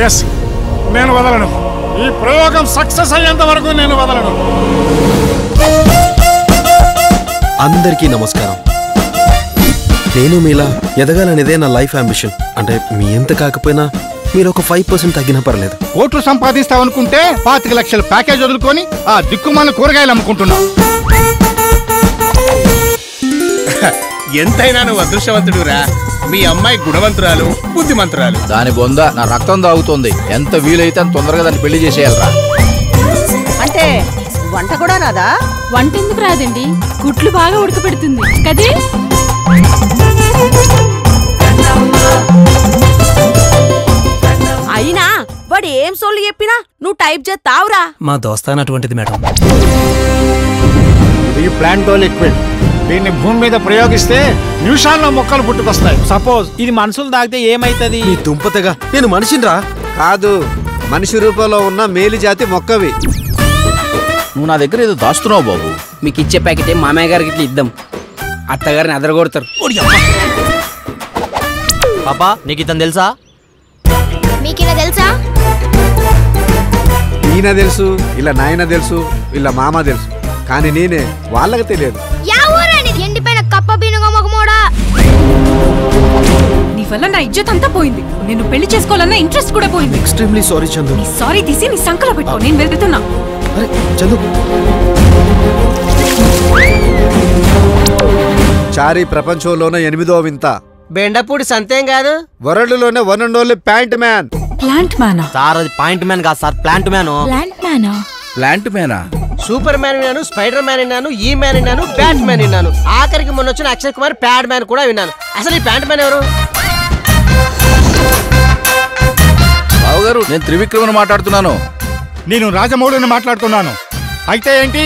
Yes నేను వదలను. ఈ ప్రయోగం సక్సెస్ అయ్యేంత వరకు నేను వదలను. అందరికీ నమస్కారం. నేను మీలా ఎదగాలనేదే నా లైఫ్ అంబిషన్ అంటే మీ ఎంత కాకపోయినా మీరు ఒక ఫైవ్ పర్సెంట్ తగ్గినా పర్లేదు. కోట్లు సంపాదిస్తావనుకుంటే పాతిక లక్షల ప్యాకేజ్ వదులుకొని ఆ దిక్కుమాల కూరగాయలు అమ్ముకుంటున్నావు. ఎంతైనా నువ్వు అదృష్టవంతుడురా. మీ అమ్మాయి గుణవంతురాలు బుద్ధిమంతురాలు. దాని బొంద నా రక్తం తాగుతుంది. ఎంత వీలైతే అంత తొందరగా దాన్ని పెళ్ళి చేసేయాలరా. అంటే వంట కూడా రాదా? వంట ఎందుకు రాదండి? గుట్లు బాగా ఉడకపెడుతుంది కదే? అయినా వాడు ఏం సోళ్ళు చెప్పినా నువ్వు టైప్ చేస్తావురా మా దోస్తాన్ అటువంటిది మేడం. ఈ ప్లాంటో లిక్విడ్ దీన్ని భూమి మీద ప్రయోగిస్తే నిమిషాల్లో మొక్కలు పుట్టుకొస్తాయి. సపోజ్ ఇది మనుషులు తాగితే ఏమైతది? నీ దుంపతగా. నేను మనిషినిరా. కాదు మనిషి రూపంలో ఉన్న మేలు జాతి మొక్కవి. నువ్వు నా దగ్గర ఏదో దాస్తున్నావు బాబు. మీకు ఇచ్చే ప్యాకెట్ మామయ్య గారికి ఇట్లా ఇద్దాం. అత్తగారిని అదరగొడతారు. పాపా నీకు ఇతను తెలుసా? తెలుసా? ఈయన తెలుసు ఇలా నాయన తెలుసు ఇలా మామ తెలుసు. కానీ నేనే వాళ్ళకి తెలియదు. కప్ప బీనుగ మొగమోడా నీ వల్ల నా ఇజ్జత్ అంతా పోయింది. నేను పెళ్ళి చేసుకోవాలన్న ఇంట్రెస్ట్ కూడా పోయింది. ఎక్స్ట్రీమ్లీ సారీ చందు నీ సారీ తీసి నీ సంకలో పెట్టుకో నేను వెళ్తున్నా. అరే చందు చారీ ప్రపంచంలోనే ఎనిమిదో వింత. బెండపూడి సంతేం కాదు? వరల్డ్లోనే one and only pant man plant మ్యానా sir అది పాయింట్ మ్యాన్ కాదు సార్ ప్లాంట్ మ్యాన్ ప్లాంట్ మ్యానా ప్లాంట్ మేనా సూపర్ మ్యాన్ విన్నాను స్పైడర్ మ్యాన్ విన్నాను ఈ మ్యాన్ విన్నాను బ్యాట్ మ్యాన్ విన్నాను. ఆఖరికి మొన్న వచ్చిన అక్షయ్ కుమార్ ప్యాడ్ మ్యాన్ కూడా విన్నాను. అసలు ఈ ప్యాంట్ మ్యాన్ ఎవరు? బాబు గారు నేను త్రివిక్రమని మాట్లాడుతున్నాను. నేను రాజమౌళిని మాట్లాడుతున్నాను. అయితే ఏంటి?